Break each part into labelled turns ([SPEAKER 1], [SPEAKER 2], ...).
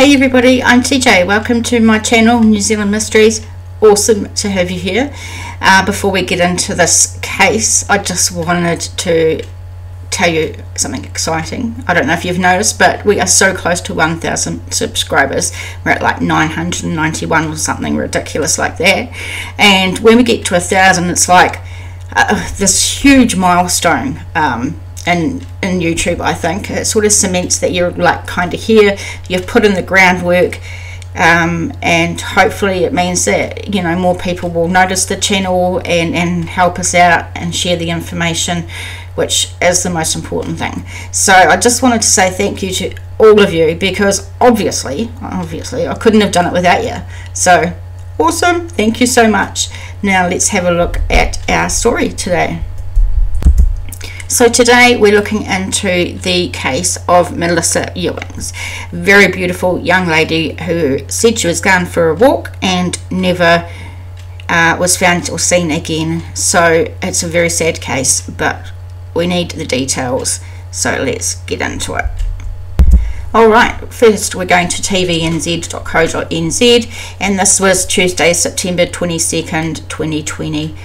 [SPEAKER 1] Hey everybody, I'm TJ. Welcome to my channel, New Zealand Mysteries. Awesome to have you here. Uh, before we get into this case, I just wanted to tell you something exciting. I don't know if you've noticed, but we are so close to 1,000 subscribers. We're at like 991 or something ridiculous like that. And when we get to a thousand, it's like uh, this huge milestone. Um, in in YouTube. I think it sort of cements that you're like kind of here. You've put in the groundwork, um, and hopefully it means that you know more people will notice the channel and and help us out and share the information, which is the most important thing. So I just wanted to say thank you to all of you because obviously, obviously, I couldn't have done it without you. So awesome! Thank you so much. Now let's have a look at our story today. So today we're looking into the case of Melissa Ewings, very beautiful young lady who said she was going for a walk and never uh, was found or seen again. So it's a very sad case, but we need the details. So let's get into it. Alright, first we're going to tvnz.co.nz and this was Tuesday, September 22nd, 2020.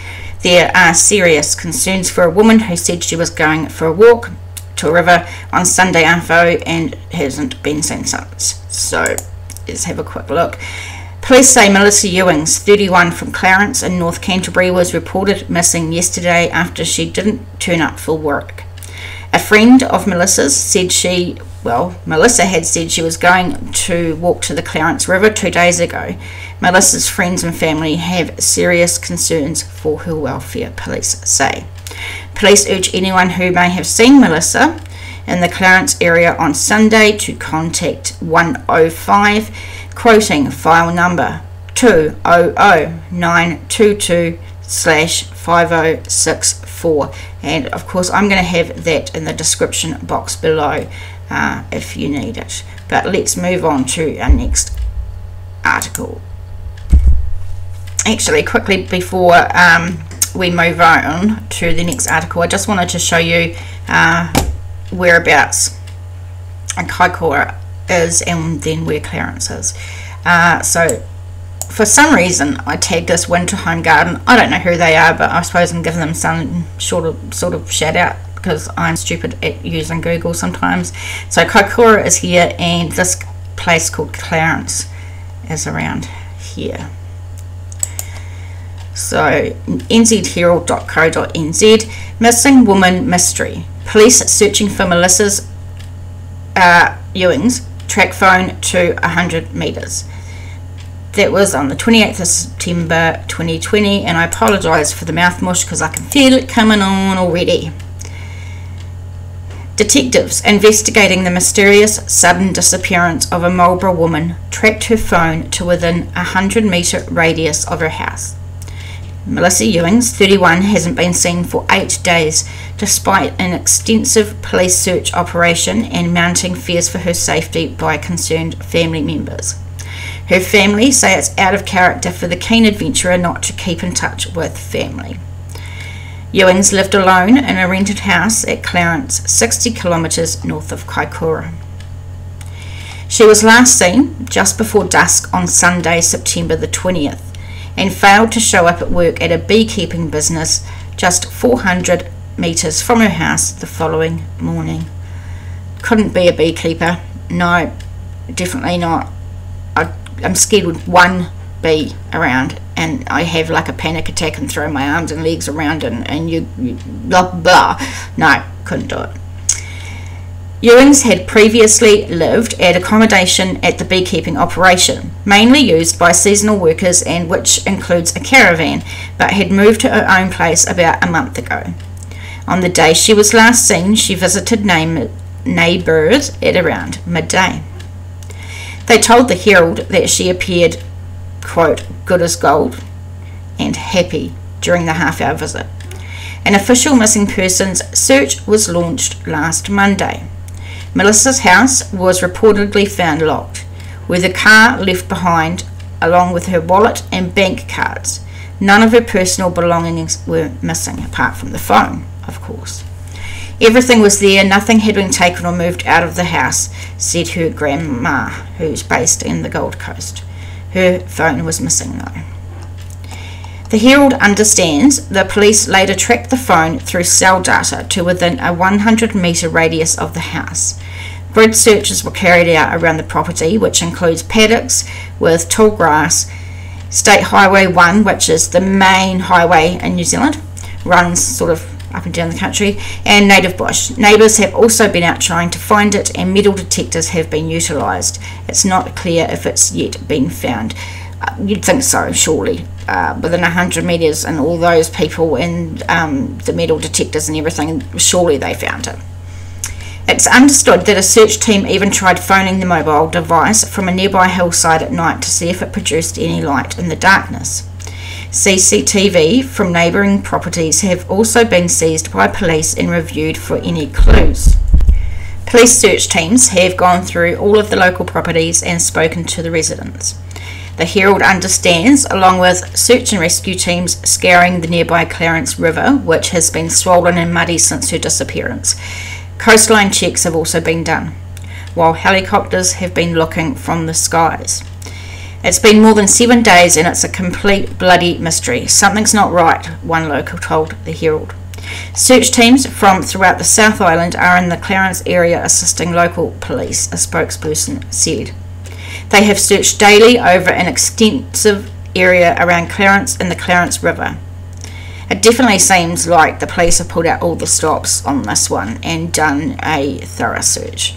[SPEAKER 1] There are serious concerns for a woman who said she was going for a walk to a river on Sunday info and hasn't been seen since. So let's have a quick look. Police say Melissa Ewings, 31 from Clarence in North Canterbury, was reported missing yesterday after she didn't turn up for work. A friend of Melissa's said she, well, Melissa had said she was going to walk to the Clarence River two days ago. Melissa's friends and family have serious concerns for her welfare, police say. Police urge anyone who may have seen Melissa in the Clarence area on Sunday to contact 105, quoting file number 200922 slash 5064 and of course I'm going to have that in the description box below uh, if you need it. But let's move on to our next article actually quickly before um, we move on to the next article I just wanted to show you uh, whereabouts Kaikoura is and then where Clarence is uh, so for some reason I tagged this Winter Home Garden. I don't know who they are, but I suppose I'm giving them some sort of sort of shout out because I'm stupid at using Google sometimes. So Kaikoura is here, and this place called Clarence is around here. So nzherald.co.nz missing woman mystery. Police searching for Melissa's uh, Ewings track phone to 100 metres. That was on the 28th of September 2020, and I apologise for the mouth mush because I can feel it coming on already. Detectives investigating the mysterious sudden disappearance of a Marlborough woman tracked her phone to within a 100 metre radius of her house. Melissa Ewings, 31, hasn't been seen for eight days, despite an extensive police search operation and mounting fears for her safety by concerned family members. Her family say it's out of character for the keen adventurer not to keep in touch with family. Ewings lived alone in a rented house at Clarence, 60 kilometres north of Kaikoura. She was last seen just before dusk on Sunday, September the 20th, and failed to show up at work at a beekeeping business just 400 metres from her house the following morning. Couldn't be a beekeeper. No, definitely not. I'm scared with one bee around and I have like a panic attack and throw my arms and legs around and, and you, you blah blah. No, couldn't do it. Ewings had previously lived at accommodation at the beekeeping operation, mainly used by seasonal workers and which includes a caravan, but had moved to her own place about a month ago. On the day she was last seen, she visited neighbours at around midday. They told the Herald that she appeared, quote, good as gold and happy during the half hour visit. An official missing persons search was launched last Monday. Melissa's house was reportedly found locked, with a car left behind along with her wallet and bank cards. None of her personal belongings were missing, apart from the phone, of course. Everything was there, nothing had been taken or moved out of the house, said her grandma, who's based in the Gold Coast. Her phone was missing though. The Herald understands the police later tracked the phone through cell data to within a 100 metre radius of the house. Grid searches were carried out around the property, which includes paddocks with tall grass, State Highway 1, which is the main highway in New Zealand, runs sort of up and down the country, and native bush. Neighbours have also been out trying to find it, and metal detectors have been utilised. It's not clear if it's yet been found. Uh, you'd think so, surely. Uh, within 100 metres, and all those people and um, the metal detectors and everything, surely they found it. It's understood that a search team even tried phoning the mobile device from a nearby hillside at night to see if it produced any light in the darkness. CCTV from neighbouring properties have also been seized by police and reviewed for any clues. Police search teams have gone through all of the local properties and spoken to the residents. The Herald understands, along with search and rescue teams scouring the nearby Clarence River, which has been swollen and muddy since her disappearance. Coastline checks have also been done, while helicopters have been looking from the skies. It's been more than seven days and it's a complete bloody mystery. Something's not right, one local told the Herald. Search teams from throughout the South Island are in the Clarence area assisting local police, a spokesperson said. They have searched daily over an extensive area around Clarence and the Clarence River. It definitely seems like the police have pulled out all the stops on this one and done a thorough search.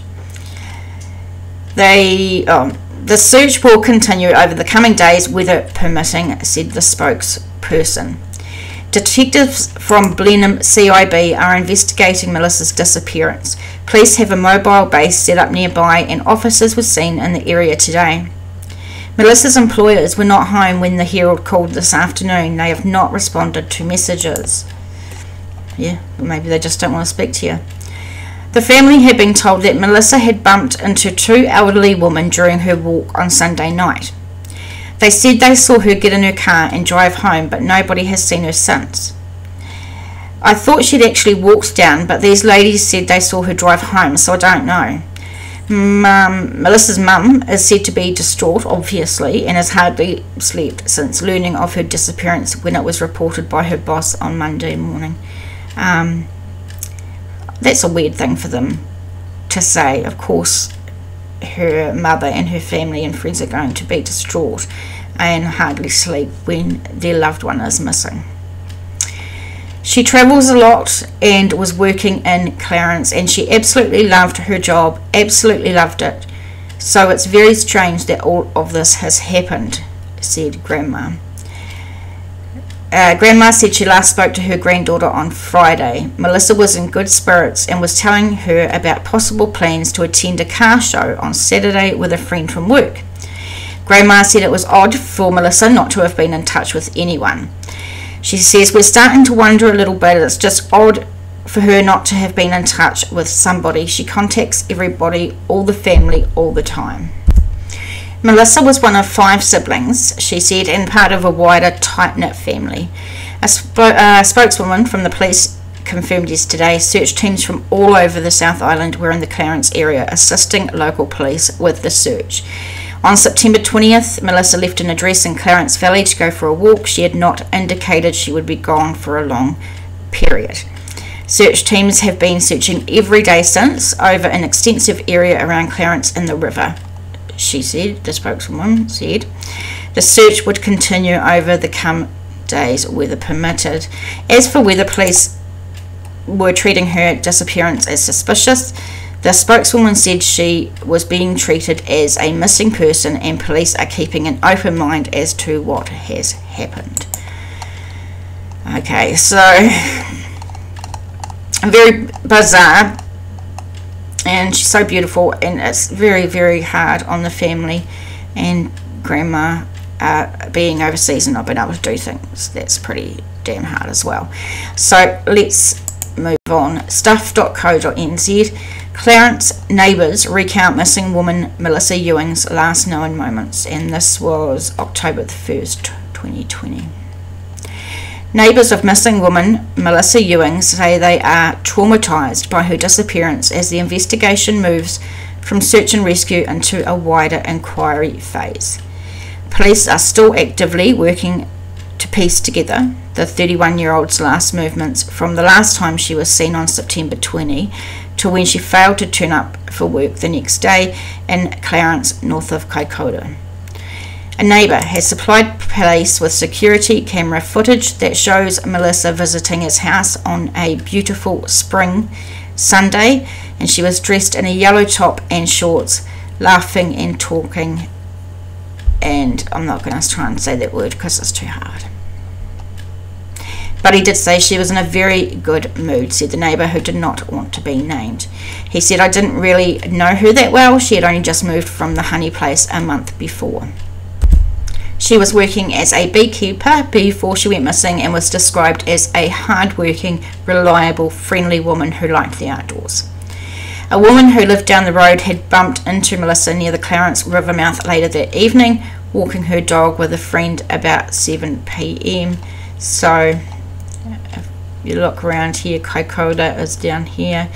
[SPEAKER 1] They, oh, the search will continue over the coming days, weather permitting, said the spokesperson. Detectives from Blenheim CIB are investigating Melissa's disappearance. Police have a mobile base set up nearby and officers were seen in the area today. Melissa's employers were not home when the Herald called this afternoon. They have not responded to messages. Yeah, maybe they just don't want to speak to you. The family had been told that Melissa had bumped into two elderly women during her walk on Sunday night. They said they saw her get in her car and drive home, but nobody has seen her since. I thought she'd actually walked down, but these ladies said they saw her drive home, so I don't know. Mum, Melissa's mum is said to be distraught, obviously, and has hardly slept since learning of her disappearance when it was reported by her boss on Monday morning. Um, that's a weird thing for them to say. Of course, her mother and her family and friends are going to be distraught and hardly sleep when their loved one is missing. She travels a lot and was working in Clarence, and she absolutely loved her job, absolutely loved it. So it's very strange that all of this has happened, said Grandma. Uh, Grandma said she last spoke to her granddaughter on Friday. Melissa was in good spirits and was telling her about possible plans to attend a car show on Saturday with a friend from work. Grandma said it was odd for Melissa not to have been in touch with anyone. She says, We're starting to wonder a little bit. It's just odd for her not to have been in touch with somebody. She contacts everybody, all the family, all the time. Melissa was one of five siblings, she said, and part of a wider, tight knit family. A sp- uh, spokeswoman from the police confirmed yesterday search teams from all over the South Island were in the Clarence area assisting local police with the search. On September 20th, Melissa left an address in Clarence Valley to go for a walk. She had not indicated she would be gone for a long period. Search teams have been searching every day since over an extensive area around Clarence and the river she said, the spokeswoman said. The search would continue over the coming days, weather permitted. As for whether police were treating her disappearance as suspicious, the spokeswoman said she was being treated as a missing person and police are keeping an open mind as to what has happened. Okay, so very bizarre and she's so beautiful and it's very very hard on the family and grandma uh, being overseas and not being able to do things. That's pretty damn hard as well. So let's move on. Stuff.co.nz Clarence neighbours recount missing woman Melissa Ewing's last known moments and this was October the 1st 2020 Neighbours of missing woman Melissa Ewing say they are traumatised by her disappearance as the investigation moves from search and rescue into a wider inquiry phase. Police are still actively working to piece together the 31 year old's last movements from the last time she was seen on September 20 to when she failed to turn up for work the next day in Clarence, north of Kaikoura. A neighbour has supplied police with security camera footage that shows Melissa visiting his house on a beautiful spring Sunday, and she was dressed in a yellow top and shorts, laughing and talking. And I'm not going to try and say that word because it's too hard. But he did say she was in a very good mood, said the neighbour who did not want to be named. He said, I didn't really know her that well. She had only just moved from the honey place a month before. She was working as a beekeeper before she went missing and was described as a hard-working, reliable, friendly woman who liked the outdoors. A woman who lived down the road had bumped into Melissa near the Clarence River mouth later that evening, walking her dog with a friend about 7 pm. So, if you look around here, Kaikoura is down here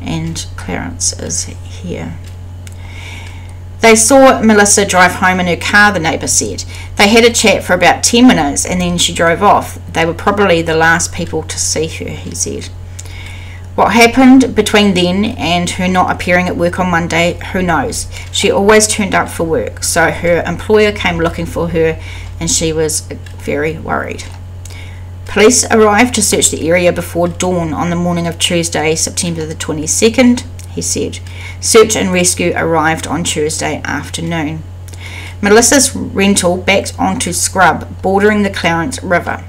[SPEAKER 1] and Clarence is here. They saw Melissa drive home in her car, the neighbour said. They had a chat for about 10 minutes and then she drove off. They were probably the last people to see her, he said. What happened between then and her not appearing at work on Monday, who knows? She always turned up for work, so her employer came looking for her and she was very worried. Police arrived to search the area before dawn on the morning of Tuesday, September the 22nd he said. Search and rescue arrived on Tuesday afternoon. Melissa's rental backed onto scrub bordering the Clarence River.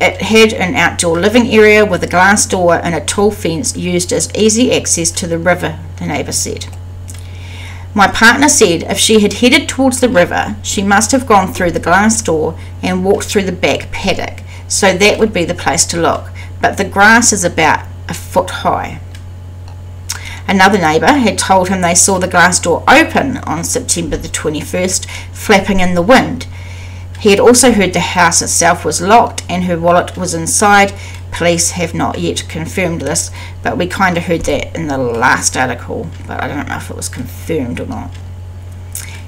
[SPEAKER 1] It had an outdoor living area with a glass door and a tall fence used as easy access to the river, the neighbour said. My partner said if she had headed towards the river, she must have gone through the glass door and walked through the back paddock, so that would be the place to look. But the grass is about a foot high. Another neighbour had told him they saw the glass door open on September the 21st, flapping in the wind. He had also heard the house itself was locked and her wallet was inside. Police have not yet confirmed this, but we kind of heard that in the last article, but I don't know if it was confirmed or not.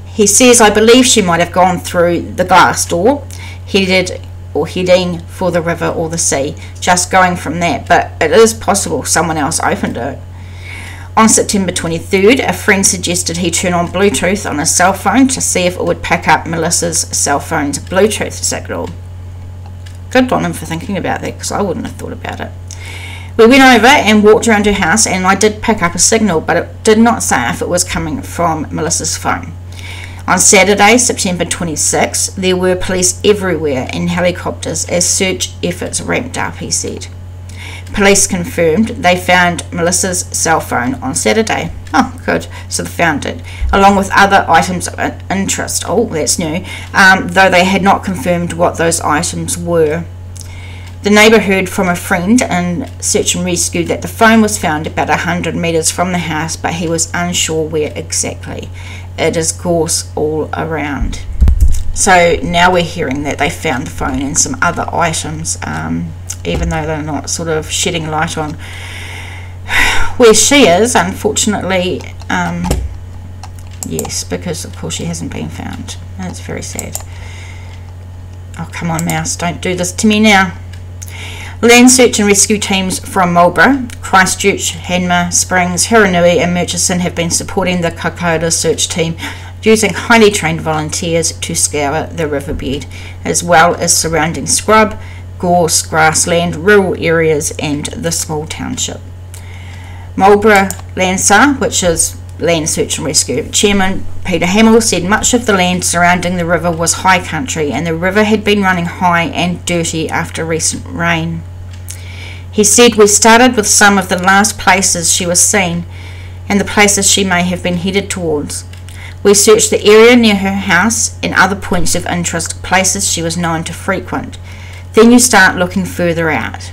[SPEAKER 1] He says, I believe she might have gone through the glass door, headed or heading for the river or the sea, just going from that, but it is possible someone else opened it. On September 23rd, a friend suggested he turn on Bluetooth on his cell phone to see if it would pick up Melissa's cell phone's Bluetooth signal. Good on him for thinking about that because I wouldn't have thought about it. We went over and walked around her house and I did pick up a signal, but it did not say if it was coming from Melissa's phone. On Saturday, September 26, there were police everywhere and helicopters as search efforts ramped up, he said. Police confirmed they found Melissa's cell phone on Saturday. Oh, good. So they found it, along with other items of interest. Oh, that's new. Um, though they had not confirmed what those items were. The neighbour heard from a friend in search and rescue that the phone was found about 100 metres from the house, but he was unsure where exactly. It is course all around. So now we're hearing that they found the phone and some other items. Um, even though they're not sort of shedding light on where she is, unfortunately, um, yes, because of course she hasn't been found. It's very sad. Oh, come on, mouse, don't do this to me now. Land search and rescue teams from Marlborough, Christchurch, Hanmer, Springs, Hurunui and Murchison have been supporting the Kaikoura search team using highly trained volunteers to scour the riverbed, as well as surrounding scrub, gorse, grassland, rural areas and the small township. Marlborough LandSAR, which is Land Search and Rescue, Chairman Peter Hamill said much of the land surrounding the river was high country and the river had been running high and dirty after recent rain. He said we started with some of the last places she was seen and the places she may have been headed towards. We searched the area near her house and other points of interest, places she was known to frequent. Then you start looking further out.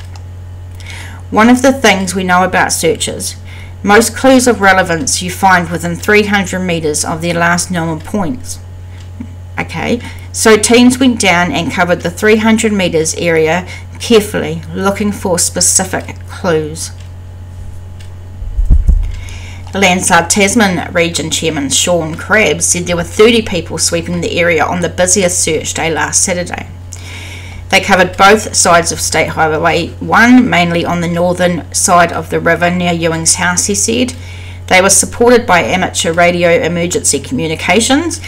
[SPEAKER 1] One of the things we know about searches, most clues of relevance you find within 300 metres of their last known points. Okay, so teams went down and covered the 300 metres area carefully, looking for specific clues. LandSAR Tasman Region Chairman Sean Crabb said there were 30 people sweeping the area on the busiest search day last Saturday. They covered both sides of State Highway 1, mainly on the northern side of the river near Ewing's house, he said. They were supported by amateur radio emergency communications,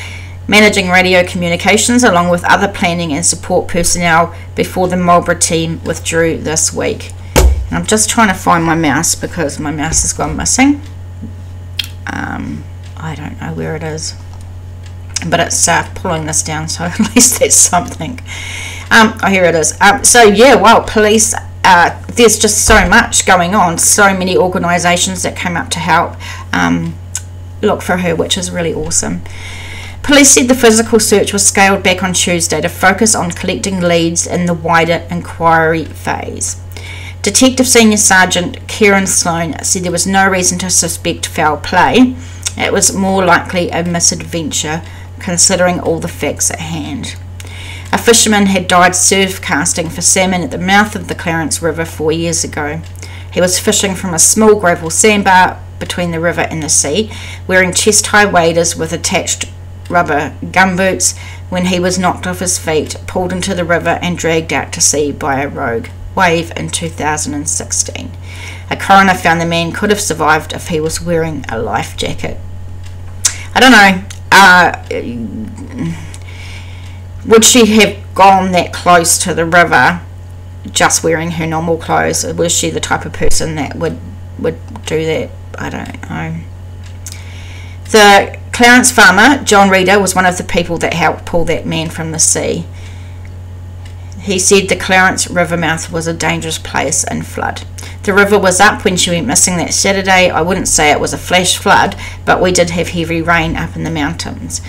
[SPEAKER 1] managing radio communications along with other planning and support personnel before the Marlborough team withdrew this week. And I'm just trying to find my mouse because my mouse has gone missing. Um, I don't know where it is. But it's uh, pulling this down, so at least there's something. Um, oh, here it is. Um, so, yeah, well, police, uh, there's just so much going on, so many organisations that came up to help um, look for her, which is really awesome. Police said the physical search was scaled back on Tuesday to focus on collecting leads in the wider inquiry phase. Detective Senior Sergeant Kieran Sloan said there was no reason to suspect foul play. It was more likely a misadventure, considering all the facts at hand. A fisherman had died surf casting for salmon at the mouth of the Clarence River four years ago. He was fishing from a small gravel sandbar between the river and the sea, wearing chest high waders with attached rubber gumboots when he was knocked off his feet, pulled into the river, and dragged out to sea by a rogue wave in 2016. A coroner found the man could have survived if he was wearing a life jacket. I don't know. Uh, would she have gone that close to the river just wearing her normal clothes? Was she the type of person that would would do that? I don't know. The Clarence farmer, John Reeder, was one of the people that helped pull that man from the sea. He said the Clarence River mouth was a dangerous place in flood. The river was up when she went missing that Saturday. I wouldn't say it was a flash flood, but we did have heavy rain up in the mountains.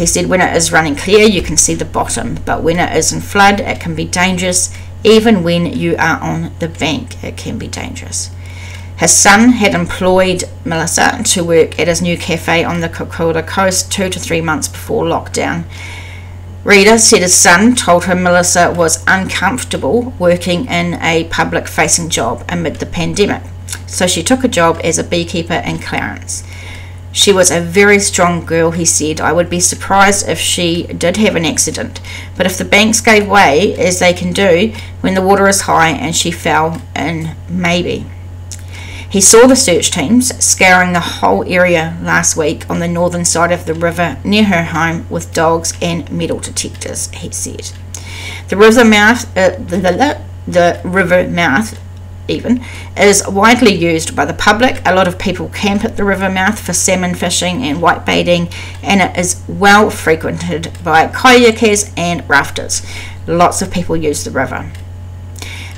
[SPEAKER 1] He said when it is running clear, you can see the bottom, but when it is in flood, it can be dangerous. Even when you are on the bank, it can be dangerous. His son had employed Melissa to work at his new cafe on the Coquilda coast two to three months before lockdown. Reeder said his son told her Melissa was uncomfortable working in a public facing job amid the pandemic, so she took a job as a beekeeper in Clarence. She was a very strong girl, he said. I would be surprised if she did have an accident, but if the banks gave way, as they can do when the water is high and she fell in, maybe. He saw the search teams scouring the whole area last week on the northern side of the river near her home with dogs and metal detectors, he said. The river mouth, uh, the, the, the river mouth even, is widely used by the public. A lot of people camp at the river mouth for salmon fishing and white baiting, and it is well frequented by kayakers and rafters. Lots of people use the river.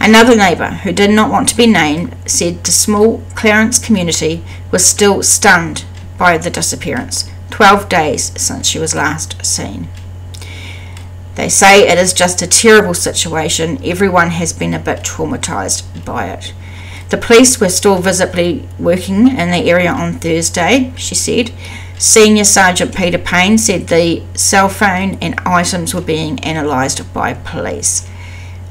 [SPEAKER 1] Another neighbour, who did not want to be named, said the small Clarence community was still stunned by the disappearance, 12 days since she was last seen. They say it is just a terrible situation. Everyone has been a bit traumatised by it. The police were still visibly working in the area on Thursday, she said. Senior Sergeant Peter Payne said the cell phone and items were being analysed by police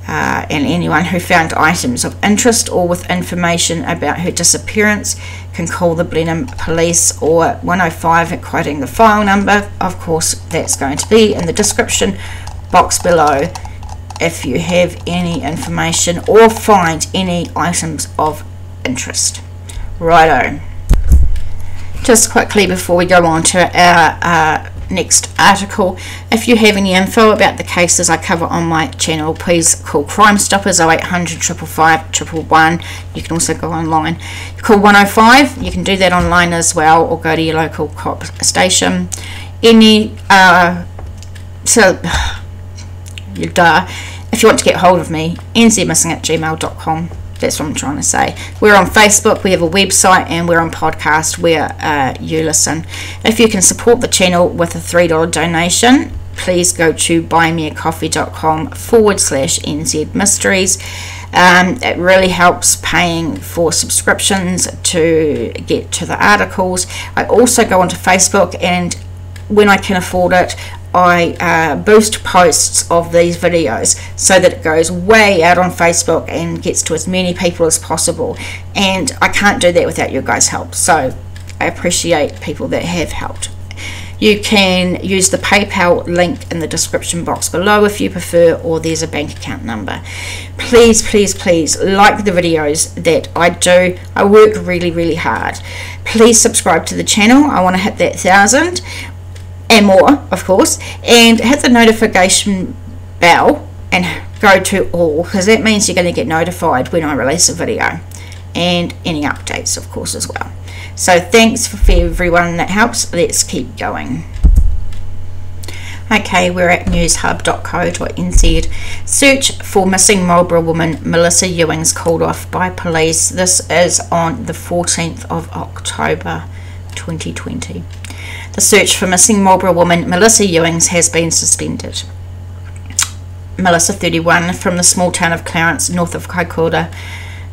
[SPEAKER 1] uh, and anyone who found items of interest or with information about her disappearance can call the Blenheim Police or 105 quoting the file number. Of course, that's going to be in the description box below if you have any information or find any items of interest. Righto. Just quickly before we go on to our uh, next article. If you have any info about the cases I cover on my channel, please call Crime Stoppers 0800 555 You can also go online. Call 105, you can do that online as well, or go to your local cop station. Any, uh, so, you duh. If you want to get hold of me, nzmissing at gmail.com. That's what I'm trying to say. We're on Facebook, we have a website, and we're on podcast where uh, you listen. If you can support the channel with a $3 donation, please go to buymeacoffee.com forward slash NZ Mysteries. Um, it really helps paying for subscriptions to get to the articles. I also go onto Facebook and when I can afford it, I uh, boost posts of these videos so that it goes way out on Facebook and gets to as many people as possible. And I can't do that without your guys' help. So I appreciate people that have helped. You can use the PayPal link in the description box below if you prefer, or there's a bank account number. Please, please, please like the videos that I do. I work really, really hard. Please subscribe to the channel. I want to hit that thousand and more, of course, and hit the notification bell and go to all because that means you're going to get notified when I release a video and any updates, of course, as well. So thanks for everyone that helps. Let's keep going. Okay, we're at newshub.co.nz. Search for missing Marlborough woman Melissa Ewings called off by police. This is on the 14th of October 2020. The search for missing Marlborough woman Melissa Ewings has been suspended. Melissa, 31, from the small town of Clarence, north of Kaikoura,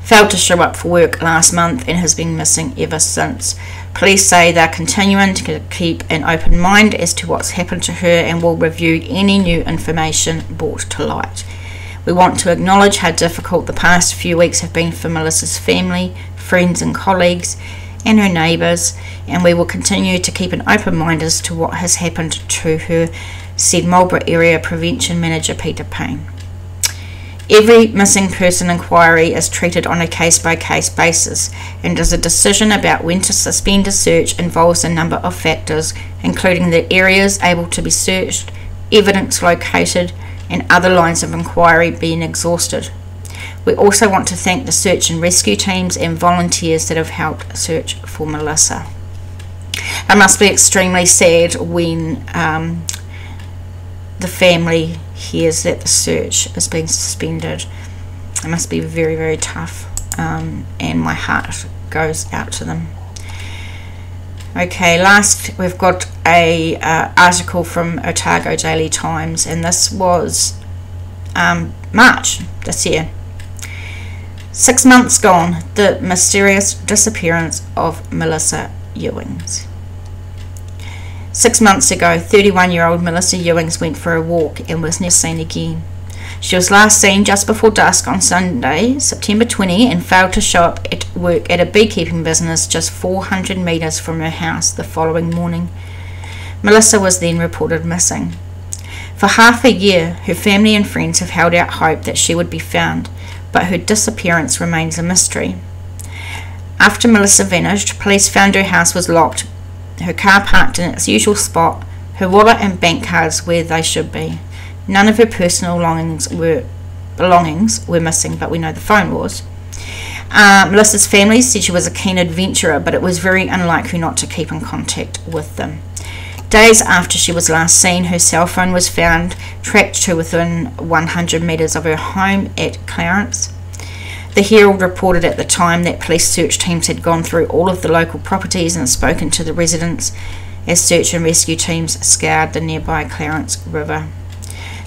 [SPEAKER 1] failed to show up for work last month and has been missing ever since. Police say they're continuing to keep an open mind as to what's happened to her and will review any new information brought to light. We want to acknowledge how difficult the past few weeks have been for Melissa's family, friends, and colleagues and her neighbours, and we will continue to keep an open mind as to what has happened to her, said Marlborough Area Prevention Manager Peter Payne. Every missing person inquiry is treated on a case by case basis, and as a decision about when to suspend a search involves a number of factors, including the areas able to be searched, evidence located, and other lines of inquiry being exhausted. We also want to thank the search and rescue teams and volunteers that have helped search for Melissa. It must be extremely sad when um, the family hears that the search is being suspended. It must be very, very tough, um, and my heart goes out to them. Okay, last we've got a uh, article from Otago Daily Times, and this was um, March this year. Six months gone, the mysterious disappearance of Melissa Ewings. Six months ago, 31 year old Melissa Ewings went for a walk and was never seen again. She was last seen just before dusk on Sunday, September 20, and failed to show up at work at a beekeeping business just 400 metres from her house the following morning. Melissa was then reported missing. For half a year, her family and friends have held out hope that she would be found, but her disappearance remains a mystery. After Melissa vanished, police found her house was locked, her car parked in its usual spot, her wallet and bank cards where they should be. None of her personal belongings were belongings were missing, but we know the phone was. Uh, Melissa's family said she was a keen adventurer, but it was very unlike her not to keep in contact with them. Days after she was last seen, her cell phone was found tracked to within 100 metres of her home at Clarence. The Herald reported at the time that police search teams had gone through all of the local properties and spoken to the residents as search and rescue teams scoured the nearby Clarence River.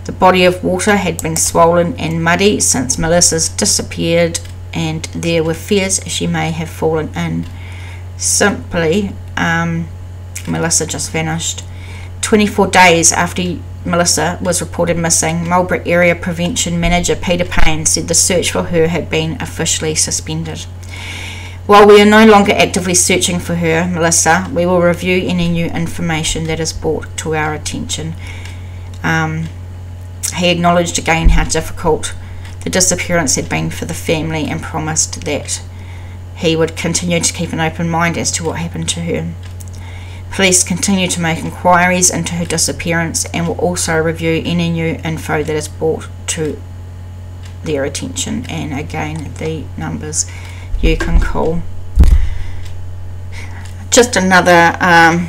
[SPEAKER 1] The body of water had been swollen and muddy since Melissa's disappeared, and there were fears she may have fallen in. Simply, um, Melissa just vanished. 24 days after Melissa was reported missing, Marlborough Area Prevention Manager Peter Payne said the search for her had been officially suspended. While we are no longer actively searching for her, Melissa, we will review any new information that is brought to our attention. Um, he acknowledged again how difficult the disappearance had been for the family and promised that he would continue to keep an open mind as to what happened to her. Police continue to make inquiries into her disappearance and will also review any new info that is brought to their attention. And again, the numbers you can call. Just another um,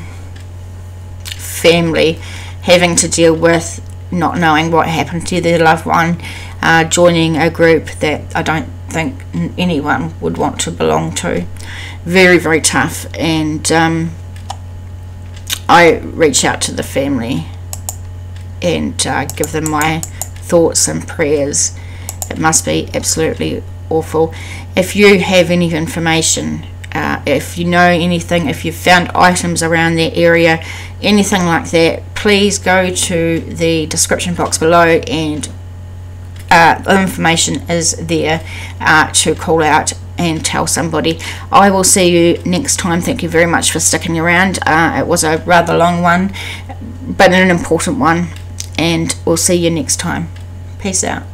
[SPEAKER 1] family having to deal with not knowing what happened to their loved one, uh, joining a group that I don't think anyone would want to belong to. Very, very tough. And um, I reach out to the family and uh, give them my thoughts and prayers. It must be absolutely awful. If you have any information, uh, if you know anything, if you've found items around that area, anything like that, please go to the description box below and uh, information is there uh, to call out and tell somebody. I will see you next time. Thank you very much for sticking around. Uh, it was a rather long one, but an important one, and we'll see you next time. Peace out.